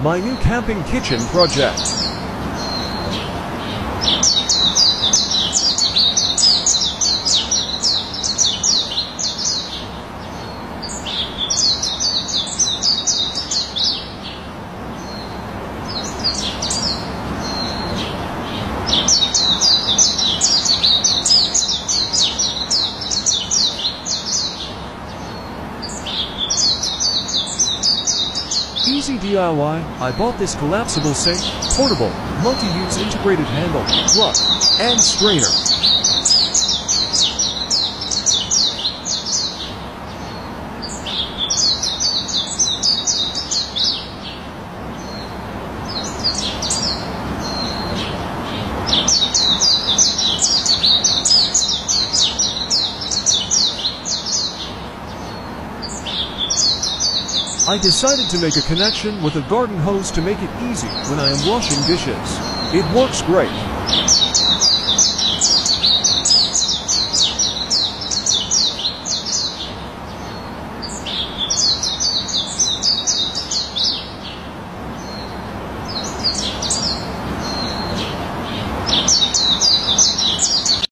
My new camping kitchen project. Easy DIY, I bought this collapsible sink, portable, multi-use integrated handle, plug, and strainer. I decided to make a connection with a garden hose to make it easy when I am washing dishes. It works great.